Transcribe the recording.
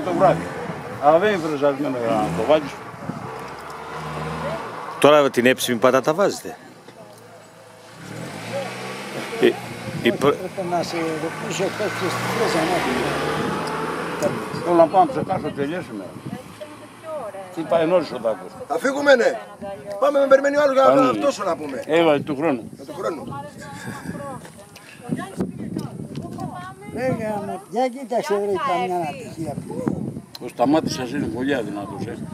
χτες το βράδυ. Αλλά δεν είναι φρεζαρισμένο για να το βάλεις. Τώρα την έψιμη πατάτα βάζετε. Η, η, πρω- Πρέπει να σε ρωτήσω εκτός και στη φρέζα να έχει. Θέλω να πάω να ψεκάσω τελειώσουμε. Τι πάει νωρίς ο τάκος. Θα φύγουμε, ναι. Πάμε με περιμένει ο άλλος για να Πάμε. αυτός να πούμε. Έβαλε του χρόνου. Για τον χρόνο. Λέγαμε, για κοίταξε βρε καμιά ατυχία. Ο Σταμάτης σας είναι πολύ αδυνατός, ε.